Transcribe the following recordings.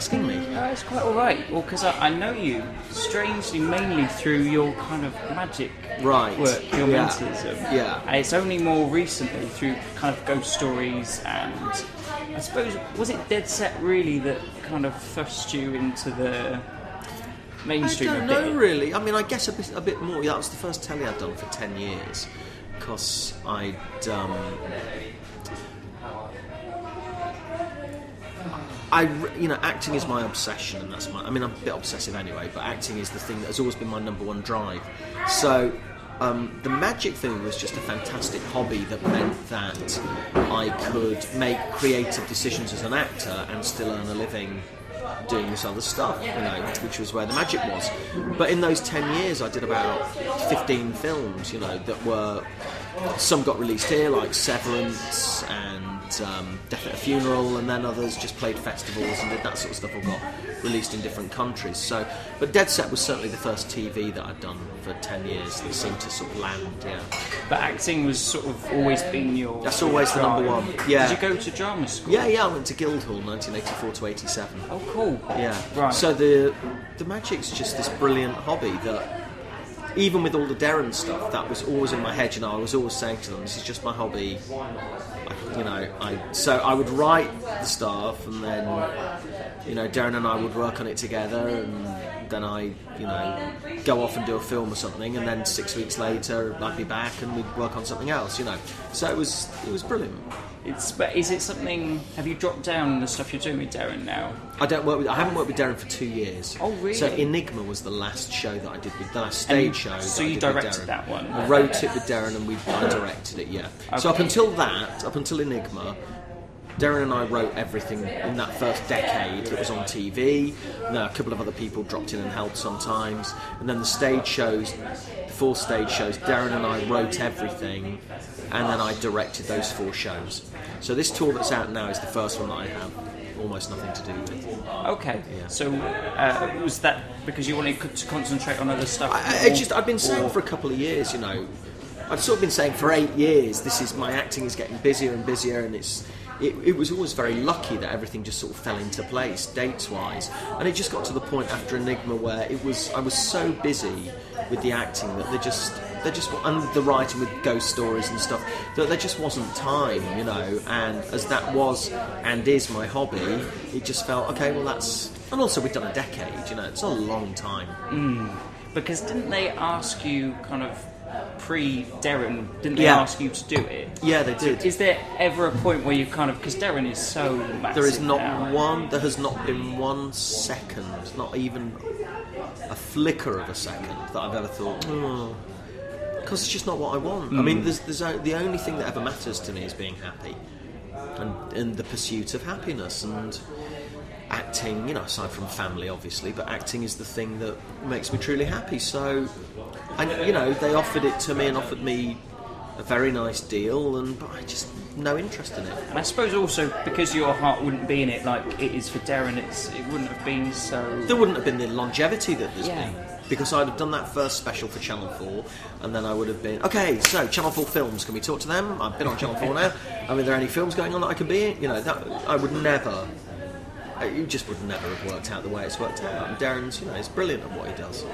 asking me. It's quite all right. Well, because I, I know you strangely mainly through your kind of magic Right. work, your Yeah. mentalism. Yeah. And it's only more recently through kind of ghost stories and I suppose was it Dead Set really that kind of thrust you into the mainstream? I don't know really. I mean, I guess a bit, a bit more. That was the first telly I'd done for ten years, because I'd. Um, I, you know, acting is my obsession, and that's my. I mean, I'm a bit obsessive anyway, but acting is the thing that has always been my number one drive. So, um, the magic thing was just a fantastic hobby that meant that I could make creative decisions as an actor and still earn a living doing this other stuff, you know, which was where the magic was. But in those 10 years, I did about 15 films, you know, that were. Some got released here, like Severance and um, Death at a Funeral, and then others just played festivals and did that sort of stuff, or got released in different countries. So, but Dead Set was certainly the first TV that I'd done for 10 years that seemed to sort of land, yeah. But acting was sort of always been your. That's always the number one, yeah. Did you go to drama school? Yeah, yeah, I went to Guildhall 1984 to 87. Oh, cool. Yeah. Right. So the the magic's just this brilliant hobby that even with all the Darren stuff, that was always in my head. You know, I was always saying to them, "This is just my hobby." I, you know, I so I would write the stuff, and then you know, Darren and I would work on it together, and then I, you know, go off and do a film or something, and then six weeks later I'd be back and we'd work on something else. You know, so it was it was brilliant. It's, but is it something? Have you dropped down the stuff you're doing with Darren now? I don't work with. I haven't worked with Darren for two years. Oh, really? So Enigma was the last show that I did with the last stage And show. so you directed that one? I wrote it with Darren, and we I directed it. Yeah. So up until that, up until Enigma. Darren and I wrote everything in that first decade that was on TV. A couple of other people dropped in and helped sometimes. And then the stage shows, the four stage shows, Darren and I wrote everything, and then I directed those four shows. So this tour that's out now is the first one that I have almost nothing to do with. Okay. Yeah. So uh, was that because you wanted to concentrate on other stuff? I, I just I've been saying or- for a couple of years, you know, I've sort of been saying for eight years, this is my acting is getting busier and busier, and it's it, it was always very lucky that everything just sort of fell into place dates wise, and it just got to the point after Enigma where it was I was so busy with the acting that there just there just and the writing with ghost stories and stuff that there just wasn't time, you know, and as that was and is my hobby, it just felt okay. Well, that's and also we've done a decade, you know, it's a long time. Mm. because didn't they ask you kind of pre Darren? Didn't they Yeah. ask you to do it? Yeah, they did. Is there ever a point where you kind of because Darren is so massive? There is not now. one. There has not been one second, not even a flicker of a second, that I've ever thought. Hmm, oh, because it's just not what I want. I mean, hmm. there's, there's o- the only thing that ever matters to me is being happy, and and the pursuit of happiness and acting. You know, aside from family, obviously, but acting is the thing that makes me truly happy. So, and you know, they offered it to me and offered me a very nice deal, and but I just no interest in it. And I suppose also because your heart wouldn't be in it like it is for Darren, it's it wouldn't have been so. there wouldn't have been the longevity that there's Yeah. been. Because I'd have done that first special for Channel 4, and then I would have been, okay, so Channel 4 films, can we talk to them? I've been on Channel 4 now. I mean, are there any films going on that I can be in? You know, that I would never, uh, you just would never have worked out the way it's worked out. And Darren's, you know, he's brilliant at what he does.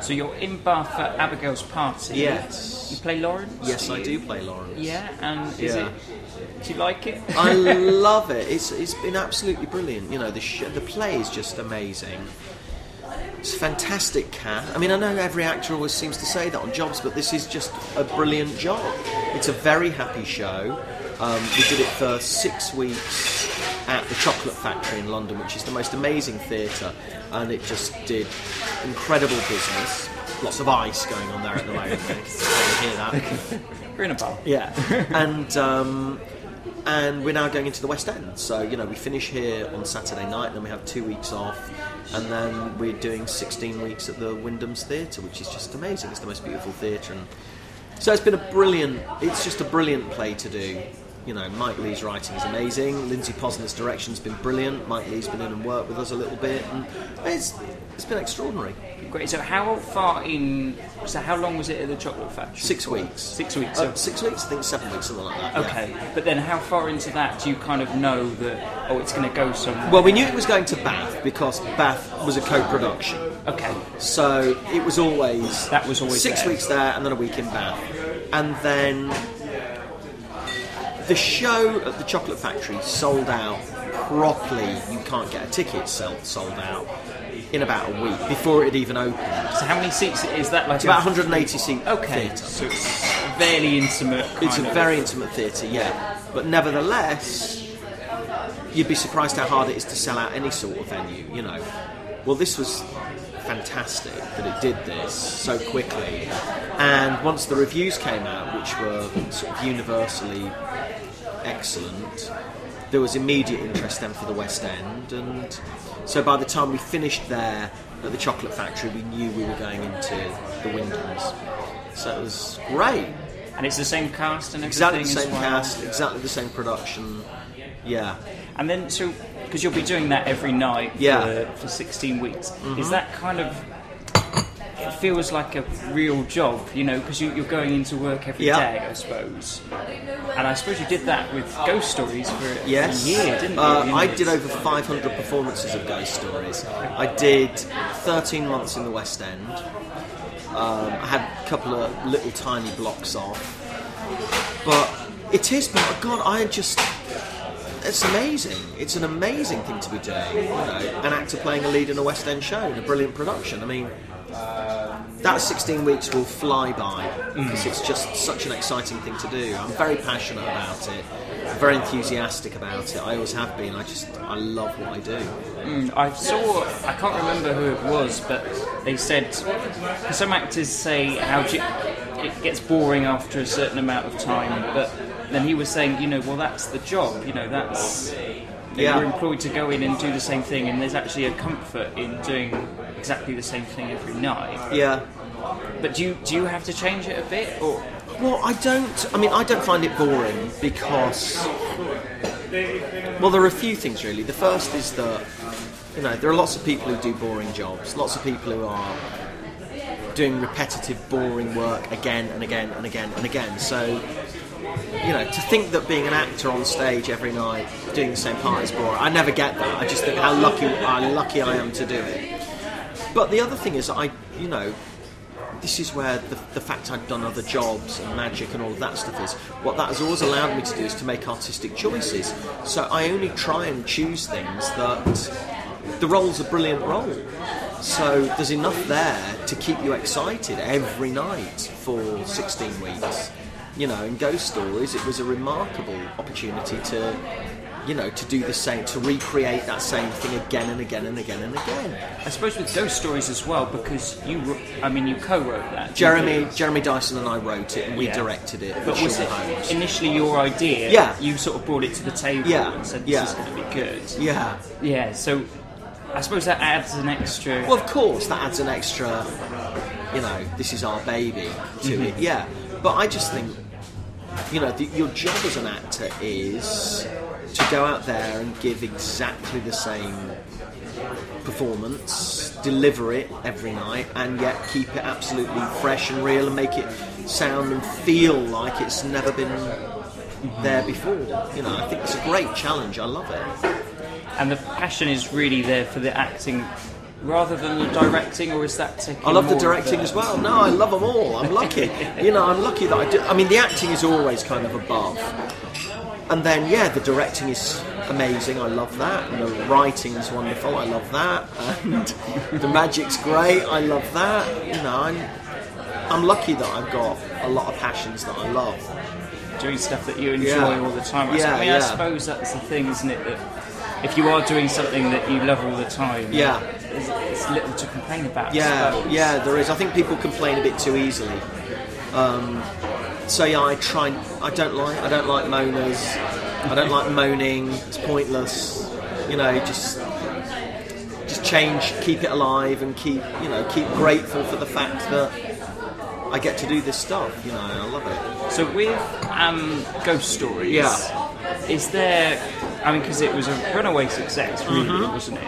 So you're in Bath at Abigail's party. Yes. You play Lawrence. Yes, I do play Lawrence. Yeah, and is Yeah. it? Do you like it? I love it. It's, it's been absolutely brilliant. You know, the sh- the play is just amazing. It's a fantastic cast. I mean, I know every actor always seems to say that on jobs, but this is just a brilliant job. It's a very happy show. Um, we did it for six weeks at the Chocolate Factory in London, which is the most amazing theatre, and it just did incredible business. Lots of ice going on there at the moment. You can hear that. We're in a bar. Yeah, and um, and we're now going into the West End. So you know, we finish here on Saturday night, then we have two weeks off, and then we're doing 16 weeks at the Wyndham's Theatre, which is just amazing. It's the most beautiful theatre, and so it's been a brilliant. It's just a brilliant play to do. You know, Mike Leigh's writing is amazing. Lindsay Posner's direction's been brilliant. Mike Leigh's been in and worked with us a little bit, and it's it's been extraordinary. Great. So how far in? So how long was it at the chocolate factory? Six weeks. Six weeks. Uh, So, six weeks, I think seven weeks, something like that. yeah. okay. But then how far into that do you kind of know that oh it's going to go somewhere? Well, we knew it was going to Bath because Bath was a co-production, okay. so it was always That was always six there. weeks there and then a week in Bath, and then the show at the Chocolate Factory sold out properly. You can't get a ticket sold sold out in about a week before it had even opened. So how many seats is that? Like It's about 180 seat Okay. theatre. So it's a fairly intimate. It's a of- very intimate theatre, yeah. But nevertheless, you'd be surprised how hard it is to sell out any sort of venue, you know. Well, this was fantastic that it did this so quickly. And once the reviews came out, which were sort of universally excellent, there was immediate interest then for the West End. And so by the time we finished there at the Chocolate Factory, we knew we were going into the Wyndhams. So it was great. And it's the same cast and everything. Exactly the same well. cast, exactly the same production. Yeah. And then so because you'll be doing that every night Yeah. Mm-hmm. for, for 16 weeks. Is that kind of feels like a real job, you know, because you, you're going into work every day, Yeah. I suppose. And I suppose you did that with Ghost Stories for Yes. a year, didn't you? Uh, You I did over 500 performances of Ghost Stories. I did 13 months in the West End. Um, I had a couple of little tiny blocks off. But it is, but God, I just. It's amazing. It's an amazing thing to be doing. You know, an actor playing a lead in a West End show in a brilliant production. I mean, that 16 weeks will fly by because it's just such an exciting thing to do. I'm very passionate about it, very enthusiastic about it. I always have been. I just, I love what I do. Mm, I saw, I can't remember who it was, but they said some actors say how it gets boring after a certain amount of time, but then he was saying, you know, well, that's the job, you know, that's. Yeah. You're employed to go in and do the same thing, and there's actually a comfort in doing exactly the same thing every night. Yeah. But do you do you have to change it a bit, or Well, I don't. I mean, I don't find it boring because. Well, there are a few things really. The first is that you know there are lots of people who do boring jobs. Lots of people who are doing repetitive, boring work again and again and again and again. So, you know, to think that being an actor on stage every night doing the same part is boring, I never get that. I just think how lucky, how lucky I am to do it. But the other thing is, I, you know, this is where the, the fact I've done other jobs and magic and all of that stuff is. What that has always allowed me to do is to make artistic choices. So I only try and choose things that the role's a brilliant role. So there's enough there to keep you excited every night for 16 weeks. You know, in Ghost Stories, it was a remarkable opportunity to, you know, to do the same, to recreate that same thing again and again and again and again. I suppose with those stories as well, because you, I mean, you co-wrote that. Jeremy? Jeremy Dyson and I wrote it, and we Yeah. directed it. But was it Holmes. initially your idea? Yeah. You sort of brought it to the table Yeah, and said this yeah. is going to be good. Yeah. Yeah. So I suppose that adds an extra. Well, of course, that adds an extra. You know, this is our baby to Mm-hmm. it. Yeah. But I just think, you know, the, your job as an actor is to go out there and give exactly the same performance, deliver it every night, and yet keep it absolutely fresh and real and make it sound and feel like it's never been there before. You know, I think it's a great challenge. I love it. and the passion is really there for the acting rather than the directing, or is that taking? I love the directing as well. No, I love them all. I'm lucky. you know, I'm lucky that I do. I mean, the acting is always kind of above. And then, yeah, the directing is amazing. I love that. And the writing is wonderful. I love that. And the magic's great. I love that. You know, I'm, I'm lucky that I've got a lot of passions that I love. doing stuff that you enjoy Yeah. all the time. I Yeah, mean, I yeah. suppose that's the thing, isn't it? That if you are doing something that you love all the time, Yeah. it's, it's little to complain about. Yeah, yeah, there is. I think people complain a bit too easily. Um, so yeah, I try. I don't like. I don't like moaners. I don't like moaning. It's pointless. You know, just just change, keep it alive, and keep you know keep grateful for the fact that I get to do this stuff. You know, I love it. So with um, Ghost Stories, Yeah. is there? I mean, because it was a runaway success, really, wasn't it?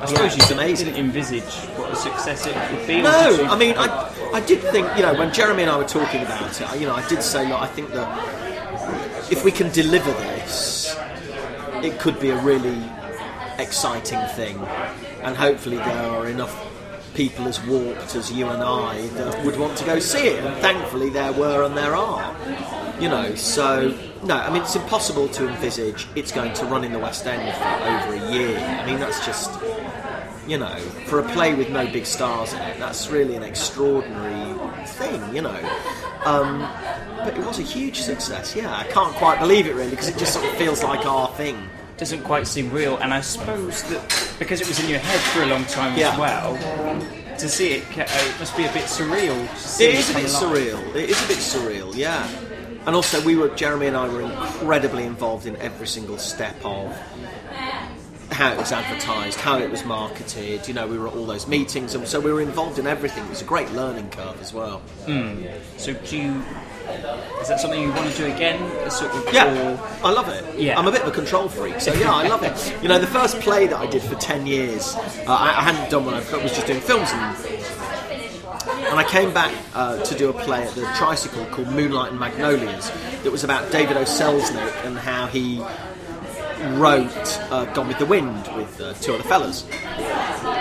I suppose Mm-hmm. it's you amazing. didn't envisage what a success it would be. No. I mean, I, I did think, you know, when Jeremy and I were talking about it, you know, I did say, look, I think that if we can deliver this, it could be a really exciting thing, and hopefully there are enough people as warped as you and I that would want to go see it, and thankfully there were and there are. You know, so no, I mean it's impossible to envisage it's going to run in the West End for over a year. I mean that's just you know, for a play with no big stars in it, that's really an extraordinary thing, you know. Um, but it was a huge success, yeah. I can't quite believe it really because it just sort of feels like our thing. doesn't quite seem real, and I suppose that because it was in your head for a long time Yeah. as well, to see it, uh, it must be a bit surreal. To see It is a bit alive. surreal. It is a bit surreal, yeah. And also, we were Jeremy and I were incredibly involved in every single step of how it was advertised, how it was marketed. You know, we were at all those meetings, and so we were involved in everything. It was a great learning curve as well. So do you? Is that something you want to do again? Sort of Yeah, or- I love it. Yeah. I'm a bit of a control freak, so yeah, I love it. You know, the first play that I did for 10 years, uh, I, I hadn't done one, I was just doing films, and, and I came back uh, to do a play at the Tricycle called Moonlight and Magnolias that was about David O. Selznick and how he wrote uh, Gone with the Wind with uh, two other fellas.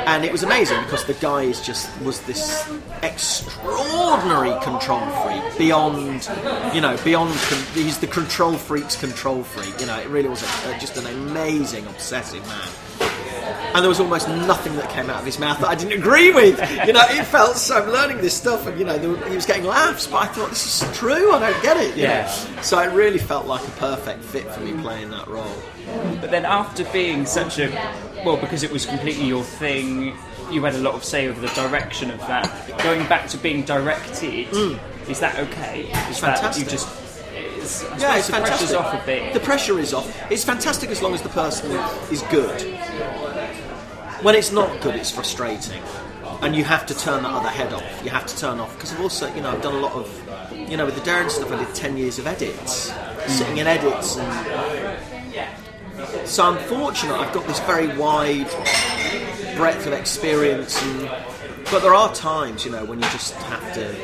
And it was amazing because the guy is just was this extraordinary control freak beyond, you know, beyond. Con- he's the control freak's control freak. You know, it really was a, just an amazing, obsessive man. And there was almost nothing that came out of his mouth that I didn't agree with. You know, it felt so. I'm learning this stuff, and you know, were- he was getting laughs, but I thought this is true. I don't get it. Yeah. know. So it really felt like a perfect fit for me playing that role. But then after being such a well, because it was completely your thing, you had a lot of say over the direction of that. Going back to being directed, mm. is that okay? Is that fantastic. you just? It's, Yeah, it's the fantastic. pressure's off a bit. The pressure is off. It's fantastic as long as the person is good. When it's not good, it's frustrating, and you have to turn that other head off. You have to turn off because I've also, you know, I've done a lot of, you know, with the Darren stuff. I did ten years of edits, mm. sitting in edits, and so I'm fortunate. I've got this very wide breadth of experience, and but there are times, you know, when you just have to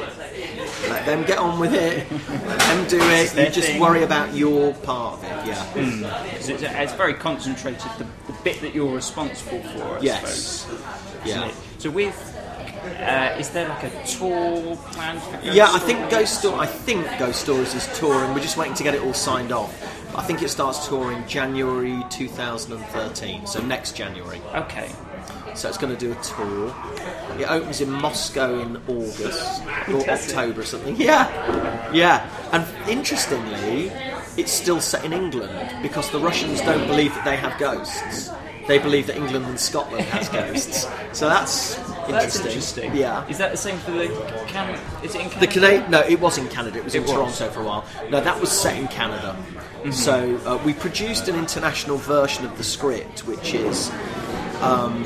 let them get on with it, let them do it. You just thing. worry about your part of it. Yeah. 'Cause it's, it's very concentrated. The, the bit that you're responsible for, I Yes. suppose. Yeah. it? So with. Uh, is there like a tour planned for Ghost Yeah, I think Ghost Story. I think Ghost Stories is touring. We're just waiting to get it all signed off. I think it starts touring January 2013, so next January. Okay. So it's going to do a tour. It opens in Moscow in August or October or something. Yeah, yeah. And interestingly, it's still set in England because the Russians don't believe that they have ghosts. They believe that England and Scotland has ghosts. So that's interesting. That's interesting. Yeah. Is that the same for the Can? Is it in Canada? The Canadian, no, it was in Canada. It was in was. Toronto for a while. No, that was set in Canada. So uh, we produced an international version of the script, which is um,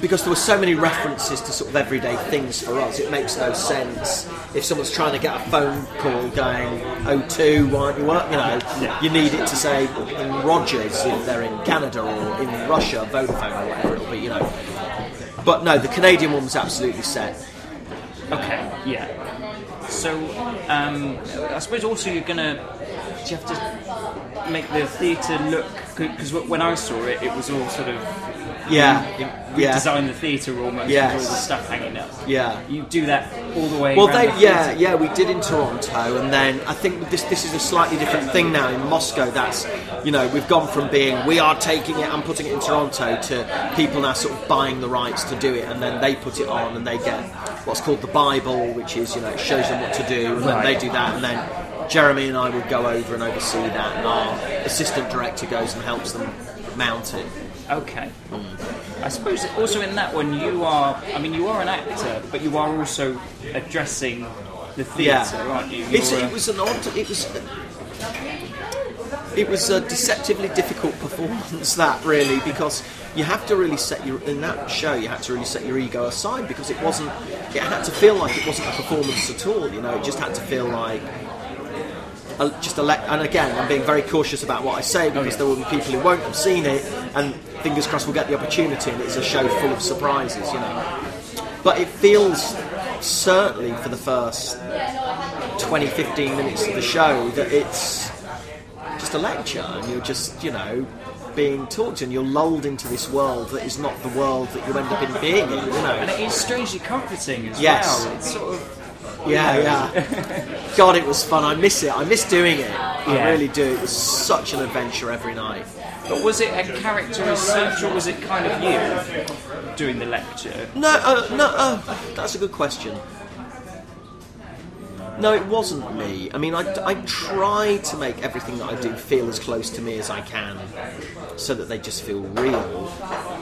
because there were so many references to sort of everyday things for us. It makes no sense if someone's trying to get a phone call going "O2, why aren't you work?" You know, you need it to say in Rogers if they're in Canada or in Russia, Vodafone or whatever it'll be. You know. But no, the Canadian one was absolutely set. Okay, yeah. So, um, I suppose also you're gonna. You have to make the theatre look? Because when I saw it, it was all sort of. Um, yeah, We yeah. designed the theatre almost Yes. with all the stuff hanging up. Yeah. You do that all the way. Well, they, the yeah, yeah, we did in Toronto, and then I think this this is a slightly different thing now in Moscow. That's you know we've gone from being we are taking it and putting it in Toronto to people now sort of buying the rights to do it, and then they put it on and they get what's called the Bible, which is you know it shows them what to do, and then they do that, and then Jeremy and I would go over and oversee that, and our assistant director goes and helps them mount it. Okay. I suppose also in that one you are. I mean, you are an actor, but you are also addressing the theatre, aren't you? It was an odd. It was. It was a deceptively difficult performance. That really because you have to really set your in that show. You had to really set your ego aside because it wasn't. It had to feel like it wasn't a performance at all. You know, it just had to feel like. Just a le- and again, I'm being very cautious about what I say oh, because there will be people who won't have seen it, and fingers crossed we'll get the opportunity. And it's a show full of surprises, you know. But it feels certainly for the first 20, 15 minutes of the show that it's just a lecture, and you're just, you know, being talked to, and you're lulled into this world that is not the world that you end up in being in, you And it is strangely comforting as Yes. well. It's sort of Yeah, yeah. God, it was fun. I miss it. I miss doing it. I really do. It was such an adventure every night. But was it a character research or was it kind of you doing the lecture? No, uh, no, uh, that's a good question. No, it wasn't me. I mean, I, I try to make everything that I do feel as close to me as I can so that they just feel real.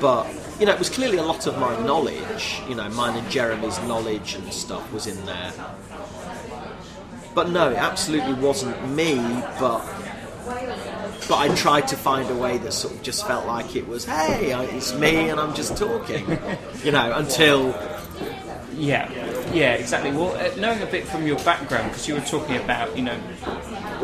But, you know, it was clearly a lot of my knowledge, you know, mine and Jeremy's knowledge and stuff was in there. But no, it absolutely wasn't me, but but I tried to find a way that sort of just felt like it was, hey, it's me and I'm just talking, you know, until Yeah, yeah, exactly. Well, uh, knowing a bit from your background, because you were talking about, you know,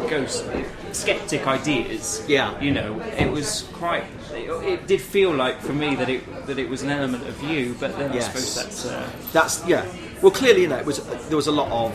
ghost skeptic ideas. Yeah. You know, it was quite. It, did feel like for me that it that it was an element of you, but then Yes. I suppose that's. Uh, That's yeah. Well, clearly, you know, it was there was a lot of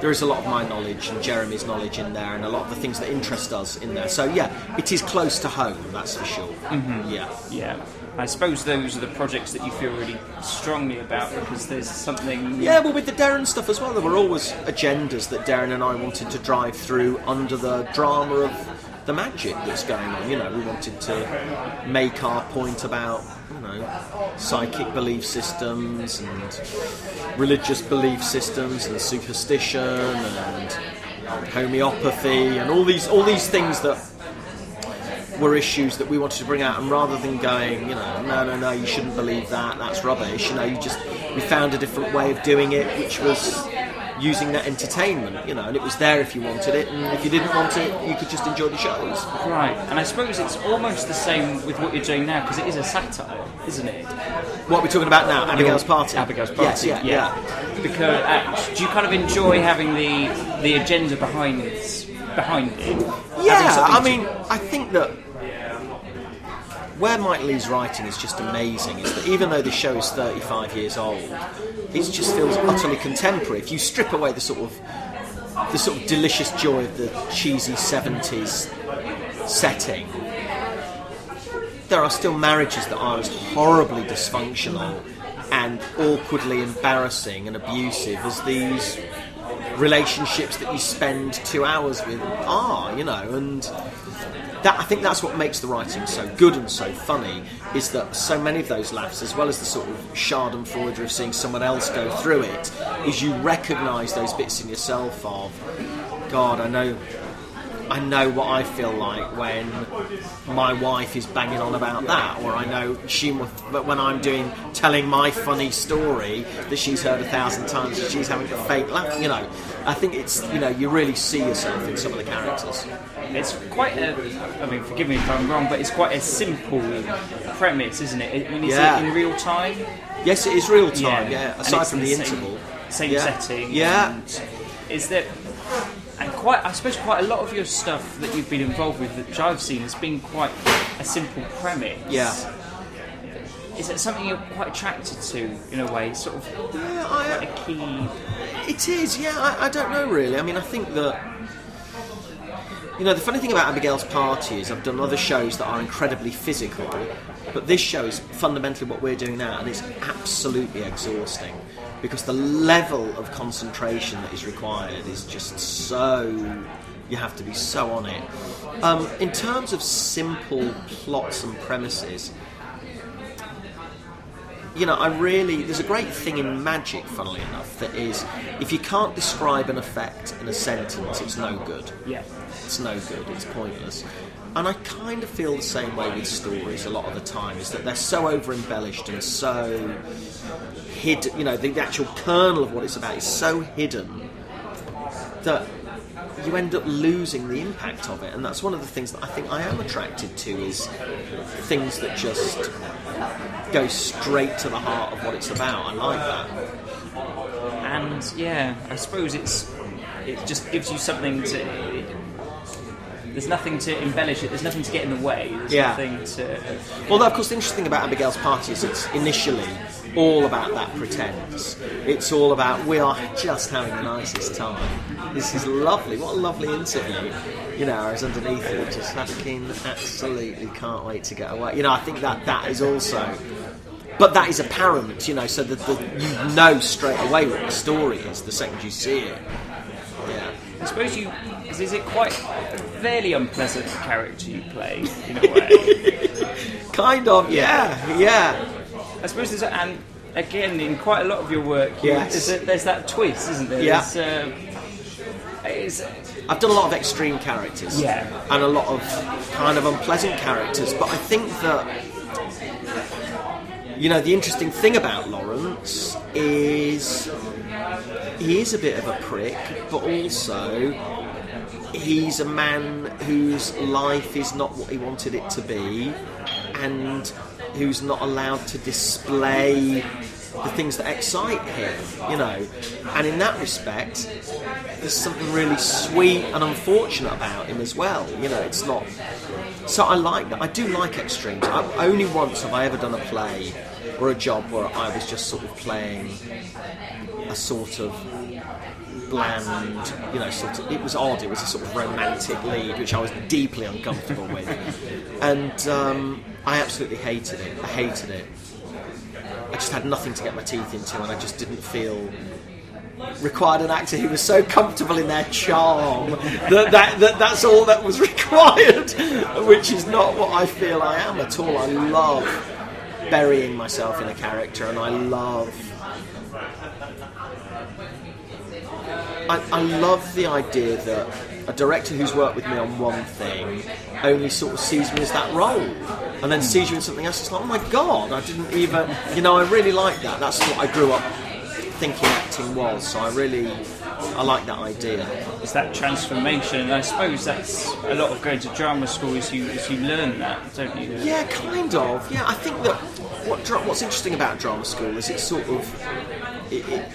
there is a lot of my knowledge and Jeremy's knowledge in there, and a lot of the things that interest us in there. So yeah, it is close to home. That's for sure. Mm-hmm. Yeah. yeah. I suppose those are the projects that you feel really strongly about because there's something. Yeah, well, with the Darren stuff as well, there were always agendas that Darren and I wanted to drive through under the drama of the magic that's going on. You know, we wanted to make our point about, you know, psychic belief systems and religious belief systems and superstition and homeopathy and all these all these things that were issues that we wanted to bring out, and rather than going, you know, no, no, no, you shouldn't believe that, that's rubbish, you know, you just, we found a different way of doing it, which was using that entertainment, you know, and it was there if you wanted it, and if you didn't want it, you could just enjoy the shows. Right, and I suppose it's almost the same with what you're doing now because it is a satire, isn't it? What we're talking about now, Abigail's Party. Abigail's Party. Yes, yeah, yeah. Because uh, do you kind of enjoy having the the agenda behind behind it? Yeah, I to- mean, I think that where Mike Leigh's writing is just amazing is that even though the show is 35 years old, it just feels utterly contemporary. If you strip away the sort of the sort of delicious joy of the cheesy 70s setting, there are still marriages that are as horribly dysfunctional and awkwardly embarrassing and abusive as these relationships that you spend two hours with are, you know, and that I think that's what makes the writing so good and so funny is that so many of those laughs, as well as the sort of Schadenfreude of seeing someone else go through it, is you recognise those bits in yourself of, God, I know. I know what I feel like when my wife is banging on about that, or I know she, but when I'm doing telling my funny story that she's heard a thousand times, and she's having a fake laugh. You know, I think it's you know you really see yourself in some of the characters. It's quite a. I mean, forgive me if I'm wrong, but it's quite a simple premise, isn't it? I mean, is Yeah. it in real time? Yes, it is real time. Yeah. Yeah, aside from the, the same- interval. Same Yeah. setting. Yeah. Is there. Quite, I suppose, quite a lot of your stuff that you've been involved with, which I've seen, has been quite a simple premise. Yeah. Is it something you're quite attracted to in a way? Sort of Yeah, I, a key. It is, yeah. I, I don't know really. I mean, I think that you know the funny thing about Abigail's Party is I've done other shows that are incredibly physical, but this show is fundamentally what we're doing now, and it's absolutely exhausting because the level of concentration that is required is just so. You have to be so on it. Um, in terms of simple plots and premises, you know, I really there's a great thing in magic, funnily enough, that is if you can't describe an effect in a sentence, it's no good. Yeah. It's no good. It's pointless. And I kind of feel the same way with stories a lot of the time. Is that they're so over embellished and so You know, the, the actual kernel of what it's about is so hidden that you end up losing the impact of it, and that's one of the things that I think I am attracted to is things that just go straight to the heart of what it's about. I like that. and yeah, I suppose it's it just gives you something to. There's nothing to embellish it. There's nothing to get in the way. There's Yeah. nothing to. Although, of course, the interesting thing about Abigail's party is it's initially all about that pretense. It's all about we are just having the nicest time. This is lovely. What a lovely interview. You know, I was underneath it, just fucking absolutely can't wait to get away. You know, I think that that is also. But that is apparent, you know, so that the, you know straight away what the story is the second you see it. Yeah. I suppose you. Is, is it quite a fairly unpleasant character you play in a way? Kind of, yeah, yeah. I suppose there's a, and again in quite a lot of your work, Yes. there's, a, there's that twist, isn't there? Yeah. Uh, it's, I've done a lot of extreme characters. Yeah. And a lot of kind of unpleasant characters. But I think that, you know, the interesting thing about Lawrence is he is a bit of a prick, but also he's a man whose life is not what he wanted it to be and who's not allowed to display the things that excite him, you know. And in that respect, there's something really sweet and unfortunate about him as well. You know, it's not. So I like that. I do like extremes. I, only once have I ever done a play or a job where I was just sort of playing a sort of bland, you know, sort of. It was odd. It was a sort of romantic lead, which I was deeply uncomfortable with, and um, I absolutely hated it. I hated it. I just had nothing to get my teeth into, and I just didn't feel required an actor who was so comfortable in their charm that, that, that that's all that was required, which is not what I feel I am at all. I love burying myself in a character, and I love. I, I love the idea that a director who's worked with me on one thing only sort of sees me as that role and then sees you in something else. It's like, oh my god, I didn't even. You know, I really like that. That's what I grew up thinking acting was. So I really, I like that idea. it's that transformation, and I suppose that's a lot of going to drama school is you is you learn that, don't you? Yeah, kind of. Yeah, I think that what what's interesting about drama school is it sort of it, it,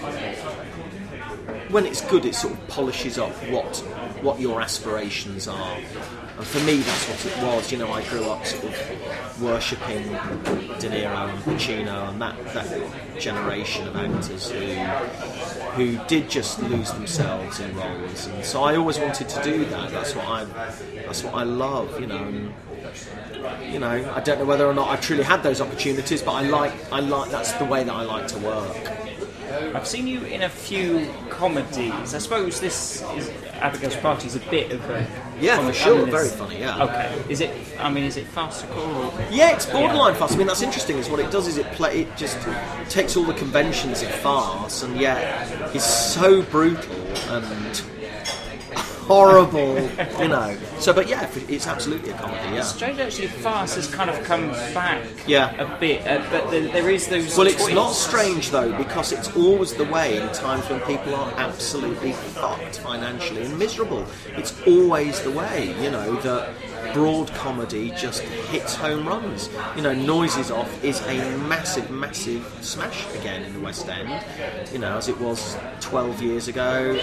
when it's good, it sort of polishes up what what your aspirations are. And for me, that's what it was. You know, I grew up sort of worshipping De Niro and Pacino and that, that generation of actors who who did just lose themselves in roles. And so I always wanted to do that. That's what I that's what I love. You know. And, you know, I don't know whether or not I truly had those opportunities, but I like, I like that's the way that I like to work. I've seen you in a few comedies. I suppose this is Abigail's Party is a bit of a Yeah, for sure, very funny. Yeah. Okay, is it? I mean, is it farcical? Or? Yeah, it's borderline farce. I mean, that's interesting. Is what it does is it play. It just takes all the conventions of farce, and yet is so brutal and horrible. You know. So, but yeah, it's absolutely a comedy. Yeah. Strange, actually, fast has kind of come back Yeah. a bit, uh, but there, there is those. Well, it's not strange though because it's always the way in times when people are absolutely fucked financially and miserable. It's always the way, you know, that broad comedy just hits home runs. You know, Noises Off is a massive, massive smash again in the West End. You know, as it was 12 years ago,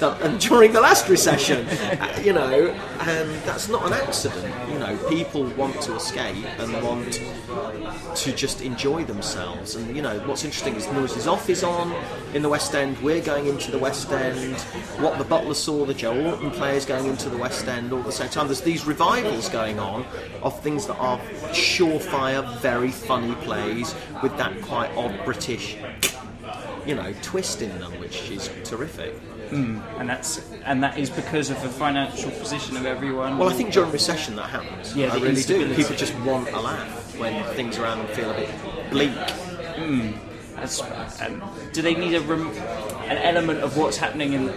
and during the last recession. uh, you know, and that's not an accident. You know, people want to escape and want to just enjoy themselves. And you know, what's interesting is Noises Off is on in the West End. We're going into the West End. What the Butler saw, the Joe Orton players going into the West End all at the same time. There's these revivals going on of things that are surefire, very funny plays with that quite odd British, you know, twist in them, which is terrific. and that's and that is because of the financial position of everyone. Well, I think during recession that happens. Yeah, I really do. People just want a laugh when things around them feel a bit bleak. That's, um, do they need a rem- an element of what's happening in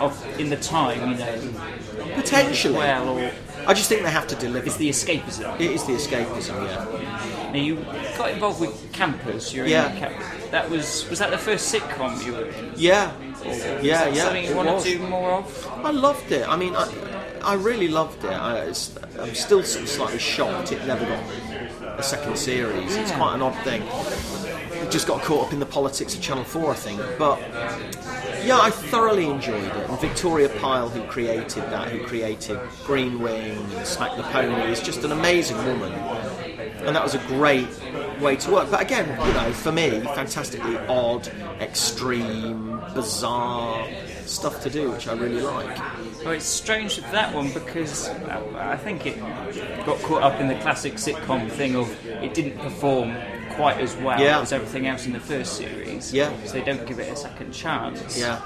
of in the time? You know, Potentially. well, or I just think they have to deliver. it's the escapism. It is the escapism, yeah. Now you got involved with Campus. You're Yeah. in. That was was that the first sitcom you were in? Yeah, yeah, yeah. Something you want was. to do more of? I loved it. I mean, I, I really loved it. I, I'm still sort of slightly shocked it never got a second series. It's quite an odd thing. It just got caught up in the politics of Channel 4, I think. But yeah, I thoroughly enjoyed it. And Victoria Pile, who created that, who created Green Wing and Smack the Pony, is just an amazing woman. And that was a great way to work. But again, you know, for me, fantastically odd, extreme, bizarre stuff to do, which I really like. Well, it's strange with that one because I think it got caught up in the classic sitcom thing of it didn't perform quite as well Yeah. as everything else in the first series. Yeah. So they don't give it a second chance. Yeah.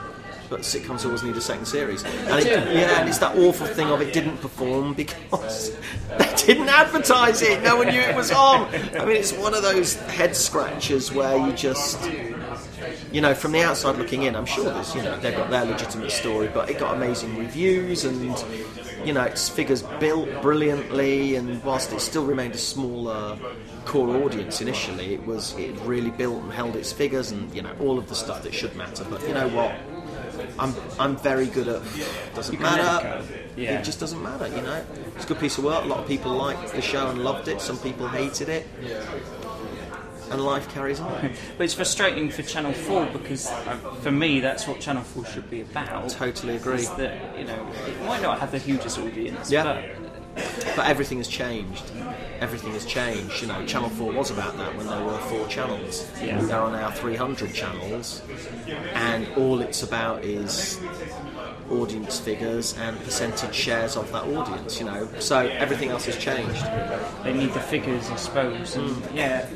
But sitcoms always need a second series. And it, yeah, and it's that awful thing of it didn't perform because they didn't advertise it. No one knew it was on. I mean, it's one of those head scratchers where you just, you know, from the outside looking in, I'm sure there's, you know, they've got their legitimate story, but it got amazing reviews and, you know, its figures built brilliantly. And whilst it still remained a smaller core audience initially, it was it really built and held its figures and, you know, all of the stuff that should matter. But you know what? I'm I'm very good at doesn't matter. it. Yeah. It just doesn't matter, you know. It's a good piece of work. A lot of people liked the show and loved it. Some people hated it. And life carries on. But it's frustrating for Channel 4 because uh, for me that's what Channel 4 should be about. Totally agree. Is that, you know, it might not have the hugest audience, Yeah. but But everything has changed. Everything has changed. You know, Channel 4 was about that when there were four channels. Yeah. There are now 300 channels, and all it's about is audience figures and percentage shares of that audience, you know. So everything else has changed. they need the figures, I suppose. And mm. yeah,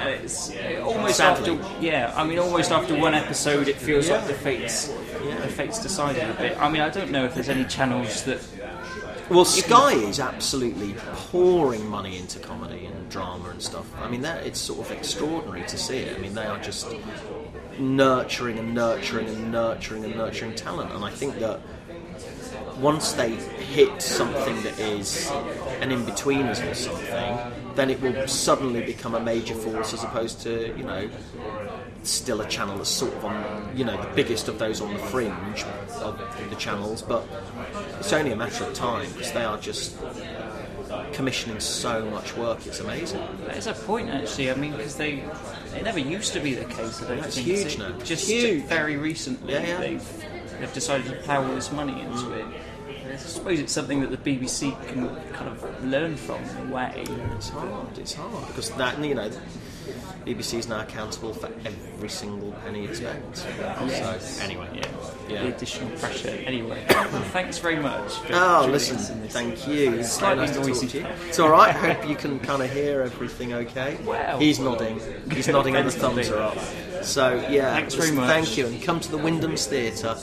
and it's almost Sadly. after yeah. I mean, almost after one episode, it feels Yeah. like the fates the fates decided a bit. I mean, I don't know if there's any channels that Well, Sky is absolutely pouring money into comedy and drama and stuff. I mean, that it's sort of extraordinary to see it. I mean, they are just nurturing and nurturing and nurturing and nurturing talent, and I think that once they hit something that is an Inbetweeners or something, then it will suddenly become a major force as opposed to you know still a channel that's sort of on you know the biggest of those on the fringe of the channels, but it's only a matter of time because they are just commissioning so much work. It's amazing. there's a point actually. I mean, because they it never used to be the case. I don't It's think huge now. Just Huge. very recently, Yeah, yeah. they've they've decided to plough all this money into mm. it. I suppose it's something that the BBC can kind of learn from in a way. It's hard. It's hard because that you know. BBC is now accountable for every single penny it spends. So anyway, Yeah, Yeah. the additional pressure. Anyway, thanks very much. Oh, listen, us in this. thank you. It's Slightly nice to talk noisy. to you. It's all right. I hope you can kind of hear everything okay. Well. He's nodding. He's nodding and the thumbs are up. So yeah, Thanks very much. Thank you, and come to the Wyndham's Theatre,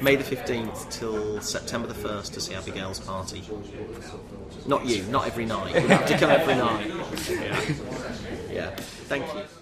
May the fifteenth till September the first to see Abigail's party. Not you, not every night. You have to come every night. yeah. yeah. Thank you.